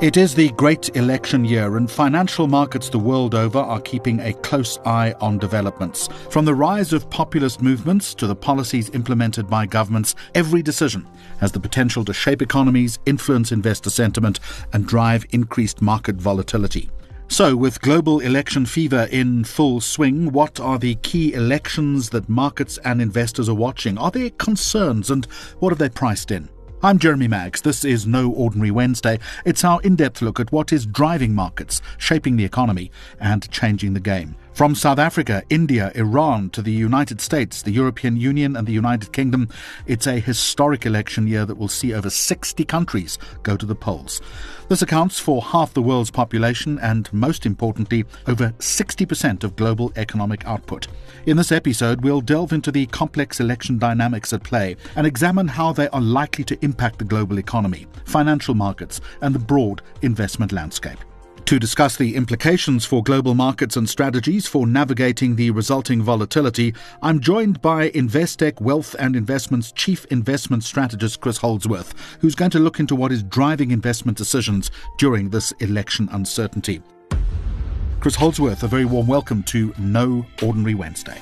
It is the great election year, and financial markets the world over are keeping a close eye on developments. From the rise of populist movements to the policies implemented by governments, every decision has the potential to shape economies, influence investor sentiment, and drive increased market volatility. So, with global election fever in full swing, what are the key elections that markets and investors are watching? Are there concerns, and what have they priced in? I'm Jeremy Maggs. This is No Ordinary Wednesday. It's our in depth look at what is driving markets, shaping the economy, and changing the game. From South Africa, India, Iran to the United States, the European Union, and the United Kingdom, it's a historic election year that will see over 60 countries go to the polls. This accounts for half the world's population and, most importantly, over 60% of global economic output. In this episode, we'll delve into the complex election dynamics at play and examine how they are likely to impact the global economy, financial markets, and the broad investment landscape. To discuss the implications for global markets and strategies for navigating the resulting volatility, I'm joined by Investec Wealth and Investments Chief Investment Strategist Chris Holdsworth, who's going to look into what is driving investment decisions during this election uncertainty. Chris Holdsworth, a very warm welcome to No Ordinary Wednesday.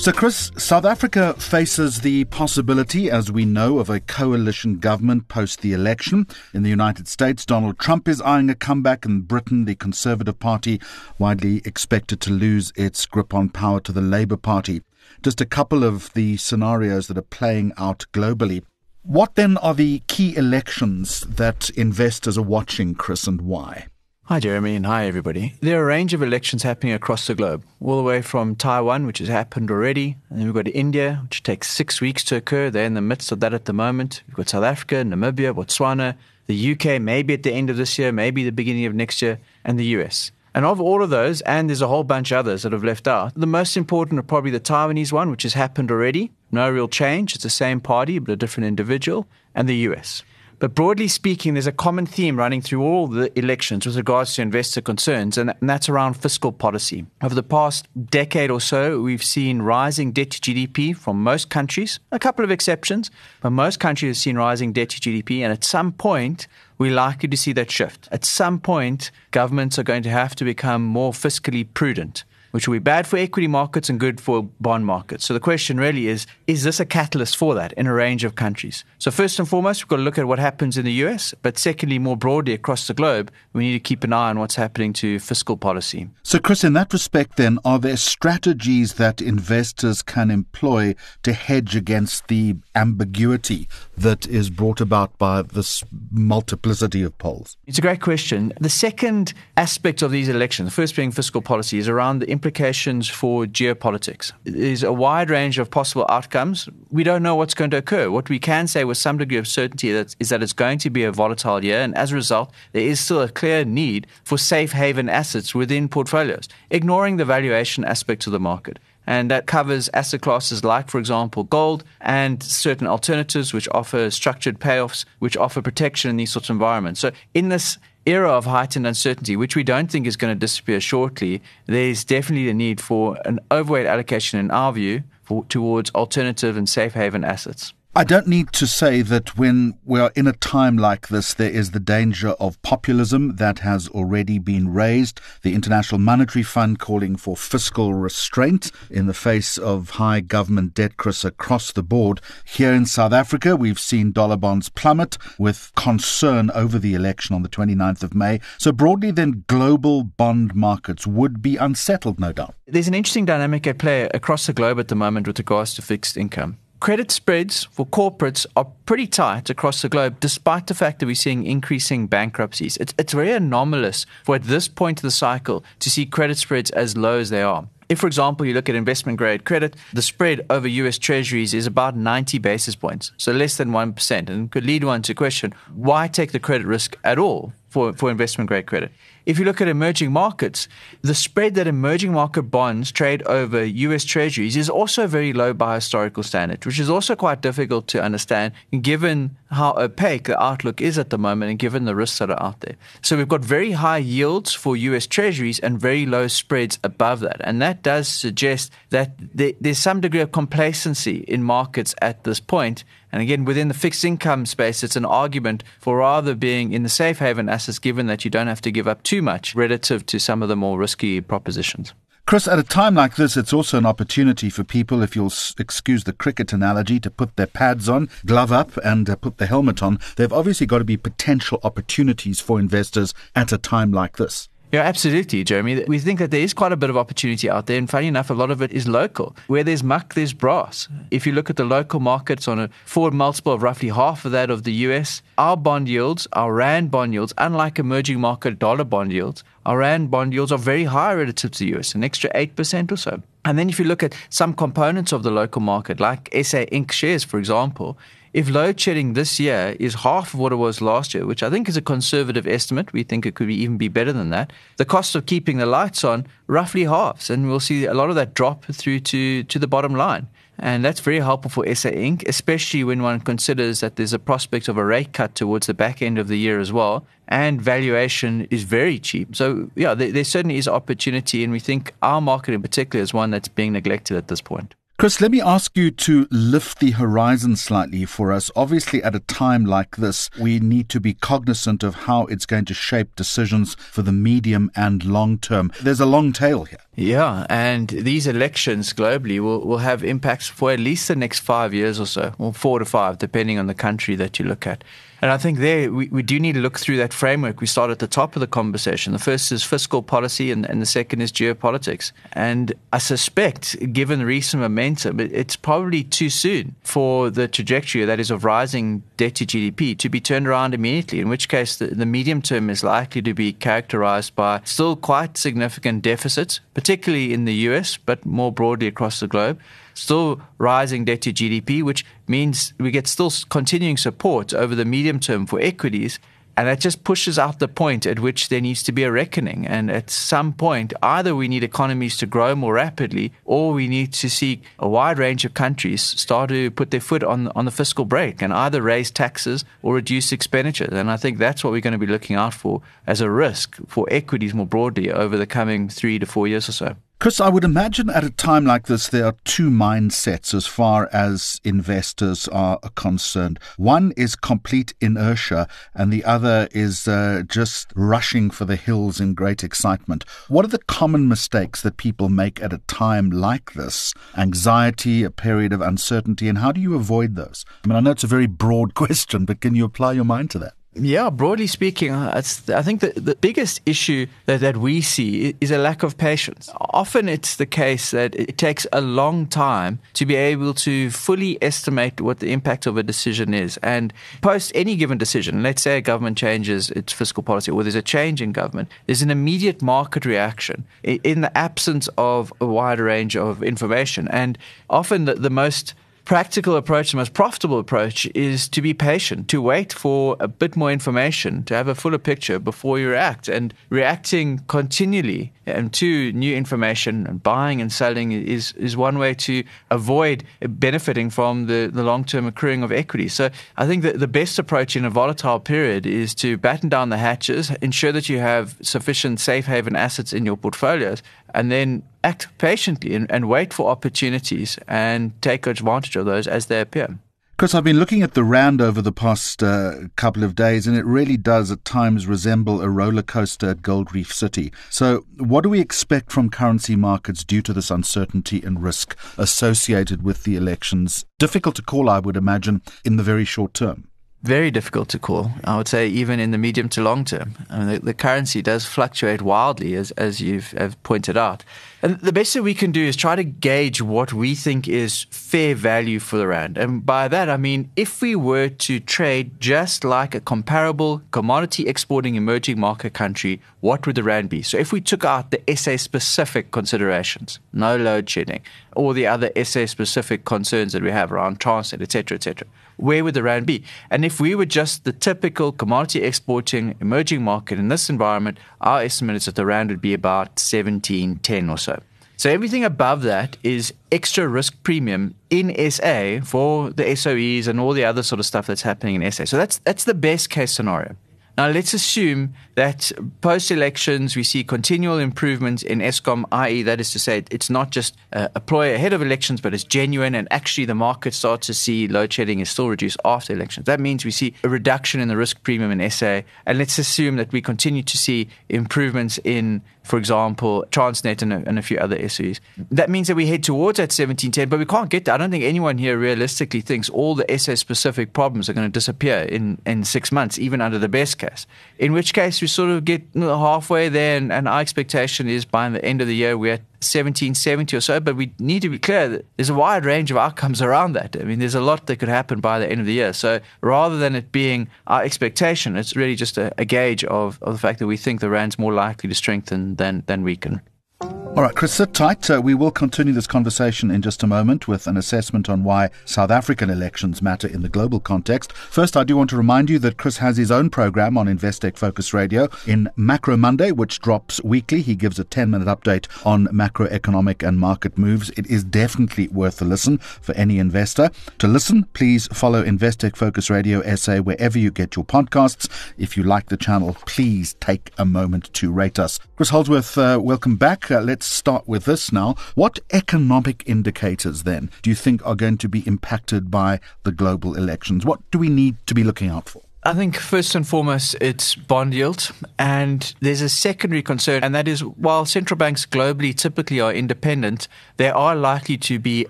So, Chris, South Africa faces the possibility, as we know, of a coalition government post the election. In the United States, Donald Trump is eyeing a comeback. In Britain, the Conservative Party widely expected to lose its grip on power to the Labour Party. Just a couple of the scenarios that are playing out globally. What then are the key elections that investors are watching, Chris, and why? Hi, Jeremy, and hi, everybody. There are a range of elections happening across the globe, all the way from Taiwan, which has happened already, and then we've got India, which takes six weeks to occur. They're in the midst of that at the moment. We've got South Africa, Namibia, Botswana, the UK, maybe at the end of this year, maybe the beginning of next year, and the US. And of all of those, and there's a whole bunch of others that have left out, the most important are probably the Taiwanese one, which has happened already. No real change. It's the same party, but a different individual, and the US. But broadly speaking, there's a common theme running through all the elections with regards to investor concerns, and that's around fiscal policy. Over the past decade or so, we've seen rising debt to GDP from most countries, a couple of exceptions, but most countries have seen rising debt to GDP, and at some point, we're likely to see that shift. At some point, governments are going to have to become more fiscally prudent which will be bad for equity markets and good for bond markets. So the question really is is this a catalyst for that in a range of countries? So, first and foremost, we've got to look at what happens in the US, but secondly, more broadly across the globe, we need to keep an eye on what's happening to fiscal policy. So, Chris, in that respect, then, are there strategies that investors can employ to hedge against the ambiguity that is brought about by this multiplicity of polls? It's a great question. The second aspect of these elections, the first being fiscal policy, is around the implications for geopolitics. There's a wide range of possible outcomes. We don't know what's going to occur. What we can say with some degree of certainty is that it's going to be a volatile year, and as a result, there is still a clear need for safe haven assets within portfolios, ignoring the valuation aspects of the market and that covers asset classes like, for example, gold and certain alternatives which offer structured payoffs, which offer protection in these sorts of environments. So, in this era of heightened uncertainty, which we don't think is going to disappear shortly, there's definitely a need for an overweight allocation, in our view, for, towards alternative and safe haven assets. I don't need to say that when we are in a time like this, there is the danger of populism that has already been raised. The International Monetary Fund calling for fiscal restraint in the face of high government debt, crisis across the board. Here in South Africa, we've seen dollar bonds plummet with concern over the election on the 29th of May. So, broadly, then, global bond markets would be unsettled, no doubt. There's an interesting dynamic at play across the globe at the moment with regards to fixed income. Credit spreads for corporates are pretty tight across the globe, despite the fact that we're seeing increasing bankruptcies. It's, it's very anomalous for at this point of the cycle to see credit spreads as low as they are. If, for example, you look at investment grade credit, the spread over US treasuries is about 90 basis points, so less than 1%, and could lead one to question why take the credit risk at all for, for investment grade credit? If you look at emerging markets, the spread that emerging market bonds trade over US treasuries is also very low by historical standards, which is also quite difficult to understand given how opaque the outlook is at the moment and given the risks that are out there. So we've got very high yields for US treasuries and very low spreads above that. And that does suggest that there's some degree of complacency in markets at this point And again, within the fixed income space, it's an argument for rather being in the safe haven assets, given that you don't have to give up too much relative to some of the more risky propositions. Chris, at a time like this, it's also an opportunity for people, if you'll excuse the cricket analogy, to put their pads on, glove up, and uh, put the helmet on. They've obviously got to be potential opportunities for investors at a time like this. Yeah, absolutely, Jeremy. We think that there is quite a bit of opportunity out there. And funny enough, a lot of it is local. Where there's muck, there's brass. If you look at the local markets on a forward multiple of roughly half of that of the US, our bond yields, our RAND bond yields, unlike emerging market dollar bond yields, our RAND bond yields are very high relative to the US, an extra 8% or so. And then if you look at some components of the local market, like SA Inc. shares, for example, if load shedding this year is half of what it was last year, which I think is a conservative estimate, we think it could even be better than that. The cost of keeping the lights on roughly halves, and we'll see a lot of that drop through to, to the bottom line. And that's very helpful for SA Inc., especially when one considers that there's a prospect of a rate cut towards the back end of the year as well. And valuation is very cheap. So, yeah, there, there certainly is opportunity. And we think our market in particular is one that's being neglected at this point. Chris, let me ask you to lift the horizon slightly for us. Obviously, at a time like this, we need to be cognizant of how it's going to shape decisions for the medium and long term. There's a long tail here. Yeah, and these elections globally will, will have impacts for at least the next five years or so, or four to five, depending on the country that you look at. And I think there we, we do need to look through that framework. We start at the top of the conversation. The first is fiscal policy, and, and the second is geopolitics. And I suspect, given the recent momentum, it, it's probably too soon for the trajectory that is of rising debt to GDP to be turned around immediately, in which case the, the medium term is likely to be characterized by still quite significant deficits, particularly in the US, but more broadly across the globe still rising debt to GDP, which means we get still continuing support over the medium term for equities. And that just pushes out the point at which there needs to be a reckoning. And at some point, either we need economies to grow more rapidly, or we need to see a wide range of countries start to put their foot on, on the fiscal brake and either raise taxes or reduce expenditure. And I think that's what we're going to be looking out for as a risk for equities more broadly over the coming three to four years or so. Chris, I would imagine at a time like this, there are two mindsets as far as investors are concerned. One is complete inertia, and the other is uh, just rushing for the hills in great excitement. What are the common mistakes that people make at a time like this? Anxiety, a period of uncertainty, and how do you avoid those? I mean, I know it's a very broad question, but can you apply your mind to that? Yeah, broadly speaking, uh, I think the, the biggest issue that, that we see is a lack of patience. Often it's the case that it takes a long time to be able to fully estimate what the impact of a decision is. And post any given decision, let's say a government changes its fiscal policy or there's a change in government, there's an immediate market reaction in the absence of a wider range of information. And often the, the most practical approach, the most profitable approach, is to be patient, to wait for a bit more information, to have a fuller picture before you react. And reacting continually and to new information and buying and selling is, is one way to avoid benefiting from the, the long term accruing of equity. So I think that the best approach in a volatile period is to batten down the hatches, ensure that you have sufficient safe haven assets in your portfolios, and then act patiently and, and wait for opportunities and take advantage of those as they appear. Chris, I've been looking at the Rand over the past uh, couple of days, and it really does at times resemble a roller coaster at Gold Reef City. So, what do we expect from currency markets due to this uncertainty and risk associated with the elections? Difficult to call, I would imagine, in the very short term very difficult to call. I would say even in the medium to long term. I mean, the, the, currency does fluctuate wildly, as as you've have pointed out. And the best that we can do is try to gauge what we think is fair value for the rand. And by that I mean if we were to trade just like a comparable commodity exporting emerging market country, what would the rand be? So if we took out the SA specific considerations, no load shedding, all the other SA specific concerns that we have around transit, etc., etc where would the rand be? And if we were just the typical commodity exporting emerging market in this environment, our estimate is that the rand would be about 1710 or so. So everything above that is extra risk premium in SA for the SOEs and all the other sort of stuff that's happening in SA. So that's that's the best case scenario. Now, let's assume that post elections we see continual improvement in Eskom, i.e., that is to say, it's not just a ploy ahead of elections, but it's genuine, and actually the market starts to see load shedding is still reduced after elections. That means we see a reduction in the risk premium in SA, and let's assume that we continue to see improvements in for example, Transnet and a, and a, few other SOEs. That means that we head towards that 1710, but we can't get there. I don't think anyone here realistically thinks all the SA specific problems are going to disappear in, in six months, even under the best case. In which case, we sort of get halfway there, and, and our expectation is by the end of the year, we're at 1770 or so, but we need to be clear that there's a wide range of outcomes around that. I mean, there's a lot that could happen by the end of the year. So rather than it being our expectation, it's really just a, a gauge of, of the fact that we think the Rand's more likely to strengthen than, than weaken. All right, Chris, sit tight. Uh, we will continue this conversation in just a moment with an assessment on why South African elections matter in the global context. First, I do want to remind you that Chris has his own program on Investec Focus Radio in Macro Monday, which drops weekly. He gives a 10 minute update on macroeconomic and market moves. It is definitely worth a listen for any investor. To listen, please follow Investec Focus Radio SA wherever you get your podcasts. If you like the channel, please take a moment to rate us. Chris Holdsworth, uh, welcome back. Uh, let's start with this now. What economic indicators then do you think are going to be impacted by the global elections? What do we need to be looking out for? I think first and foremost, it's bond yield. And there's a secondary concern, and that is while central banks globally typically are independent, they are likely to be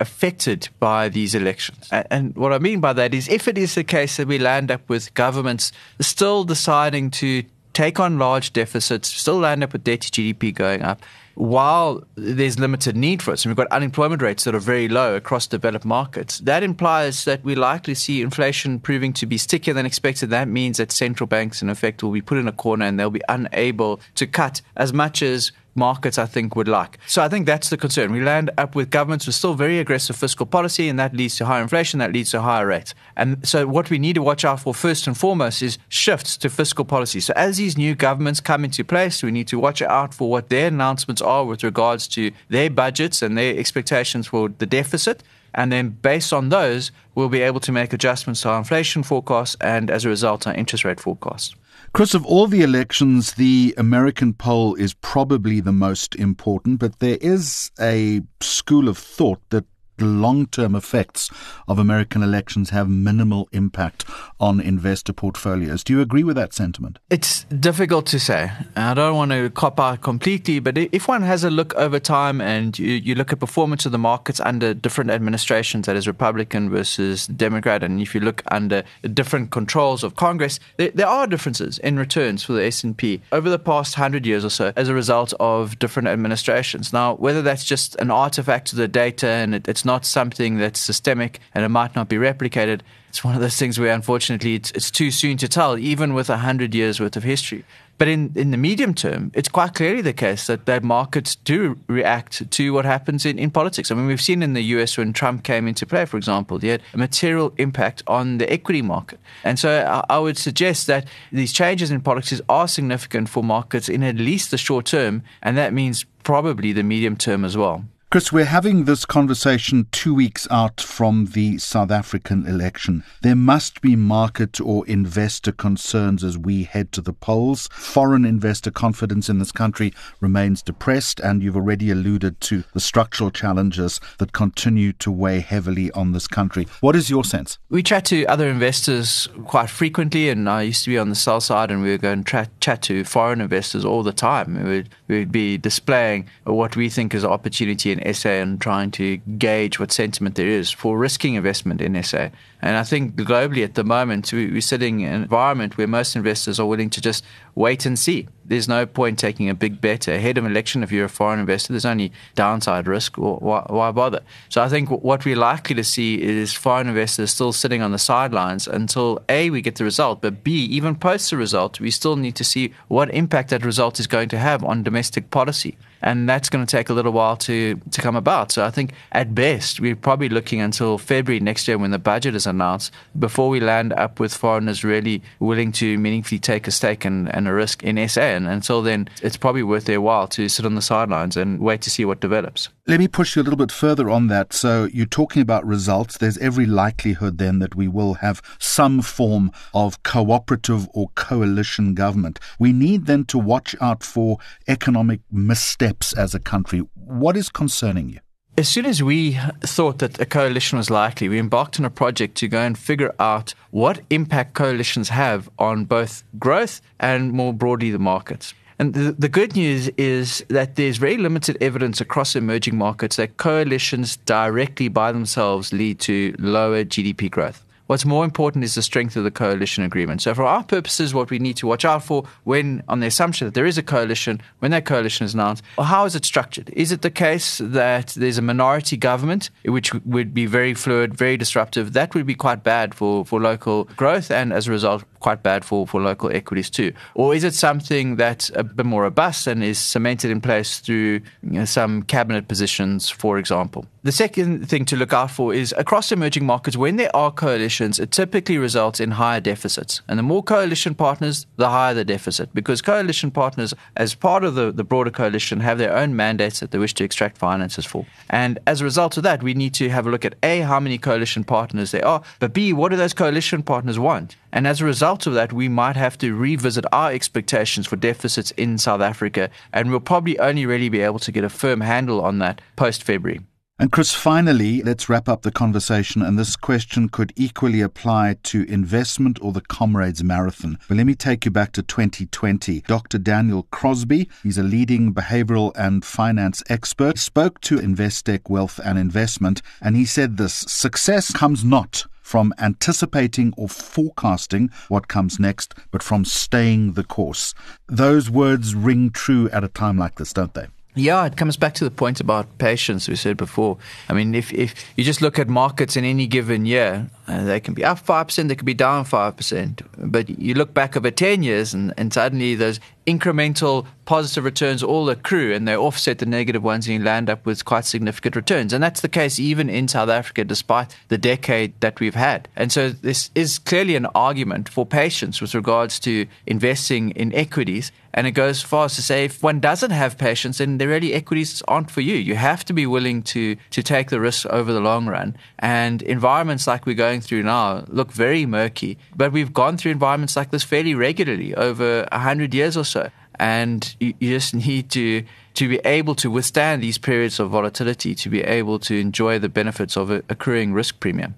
affected by these elections. And what I mean by that is if it is the case that we land up with governments still deciding to take on large deficits, still land up with debt to GDP going up, while there's limited need for it, so we've got unemployment rates that are very low across developed markets, that implies that we likely see inflation proving to be stickier than expected. That means that central banks, in effect, will be put in a corner and they'll be unable to cut as much as markets, I think, would like. So I think that's the concern. We land up with governments with still very aggressive fiscal policy, and that leads to higher inflation, that leads to higher rates. And so what we need to watch out for first and foremost is shifts to fiscal policy. So as these new governments come into place, we need to watch out for what their announcements are with regards to their budgets and their expectations for the deficit. And then based on those, we'll be able to make adjustments to our inflation forecasts and as a result, our interest rate forecasts. Chris, of all the elections, the American poll is probably the most important, but there is a school of thought that long term effects of American elections have minimal impact on investor portfolios. Do you agree with that sentiment? It's difficult to say. I don't want to cop out completely, but if one has a look over time and you, you look at performance of the markets under different administrations, that is Republican versus Democrat, and if you look under different controls of Congress, there, there are differences in returns for the S&P over the past 100 years or so as a result of different administrations. Now, whether that's just an artifact of the data and it, it's not something that's systemic and it might not be replicated. It's one of those things where, unfortunately, it's, it's too soon to tell, even with 100 years worth of history. But in, in the medium term, it's quite clearly the case that, that markets do react to what happens in, in politics. I mean, we've seen in the US when Trump came into play, for example, he had a material impact on the equity market. And so I, I would suggest that these changes in policies are significant for markets in at least the short term, and that means probably the medium term as well. Chris, we're having this conversation two weeks out from the South African election. There must be market or investor concerns as we head to the polls. Foreign investor confidence in this country remains depressed, and you've already alluded to the structural challenges that continue to weigh heavily on this country. What is your sense? We chat to other investors quite frequently, and I used to be on the sell side, and we would go and tra- chat to foreign investors all the time. We would, we would be displaying what we think is an opportunity in SA and trying to gauge what sentiment there is for risking investment in SA. And I think globally at the moment, we're sitting in an environment where most investors are willing to just wait and see. There's no point taking a big bet ahead of an election if you're a foreign investor. There's only downside risk. Why, bother? So I think what we're likely to see is foreign investors still sitting on the sidelines until A, we get the result, but B, even post the result, we still need to see what impact that result is going to have on domestic policy and that's going to take a little while to to come about. So I think at best we're probably looking until February next year when the budget is announced before we land up with foreigners really willing to meaningfully take a stake and, and a risk in SA. And until then, it's probably worth their while to sit on the sidelines and wait to see what develops. Let me push you a little bit further on that. So you're talking about results. There's every likelihood then that we will have some form of cooperative or coalition government. We need then to watch out for economic missteps as a country. What is concerning you? As soon as we thought that a coalition was likely, we embarked on a project to go and figure out what impact coalitions have on both growth and more broadly the markets. And the, the, good news is that there's very limited evidence across emerging markets that coalitions directly by themselves lead to lower GDP growth. What's more important is the strength of the coalition agreement. So, for our purposes, what we need to watch out for when, on the assumption that there is a coalition, when that coalition is announced, how is it structured? Is it the case that there's a minority government, which would be very fluid, very disruptive? That would be quite bad for, for local growth and, as a result, quite bad for, for local equities too? Or is it something that's a bit more robust and is cemented in place through you know, some cabinet positions, for example? The second thing to look out for is across emerging markets, when there are coalitions, it typically results in higher deficits. And the more coalition partners, the higher the deficit, because coalition partners, as part of the, the broader coalition, have their own mandates that they wish to extract finances for. And as a result of that, we need to have a look at A, how many coalition partners there are, but B, what do those coalition partners want? And as a result of that, we might have to revisit our expectations for deficits in South Africa. And we'll probably only really be able to get a firm handle on that post February. And Chris, finally, let's wrap up the conversation. And this question could equally apply to investment or the Comrades Marathon. But let me take you back to 2020. Dr. Daniel Crosby, he's a leading behavioral and finance expert, spoke to Investec Wealth and Investment, and he said this success comes not from anticipating or forecasting what comes next, but from staying the course. Those words ring true at a time like this, don't they? Yeah, it comes back to the point about patience we said before. I mean, if, if you just look at markets in any given year, uh, they can be up 5%, they can be down 5%. But you look back over 10 years and, and suddenly those incremental positive returns all accrue and they offset the negative ones and you land up with quite significant returns. And that's the case even in South Africa, despite the decade that we've had. And so this is clearly an argument for patience with regards to investing in equities. And it goes far as to say if one doesn't have patience, then the really equities aren't for you. You have to be willing to to take the risk over the long run. And environments like we're going through now look very murky. But we've gone through environments like this fairly regularly over a hundred years or so and you, you just need to to be able to withstand these periods of volatility, to be able to enjoy the benefits of accruing risk premium.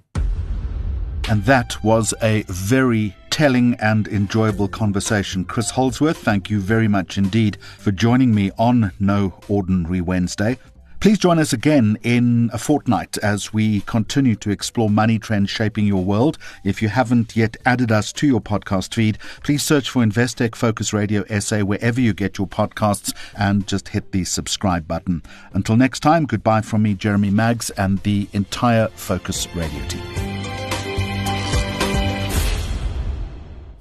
And that was a very telling and enjoyable conversation. Chris Holdsworth, thank you very much indeed for joining me on No Ordinary Wednesday. Please join us again in a fortnight as we continue to explore money trends shaping your world. If you haven't yet added us to your podcast feed, please search for Investec Focus Radio SA wherever you get your podcasts and just hit the subscribe button. Until next time, goodbye from me, Jeremy Maggs, and the entire Focus Radio team.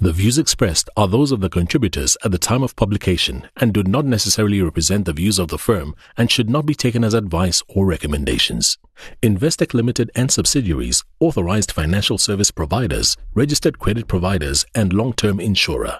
The views expressed are those of the contributors at the time of publication and do not necessarily represent the views of the firm and should not be taken as advice or recommendations. Investec Limited and subsidiaries, authorized financial service providers, registered credit providers, and long-term insurer.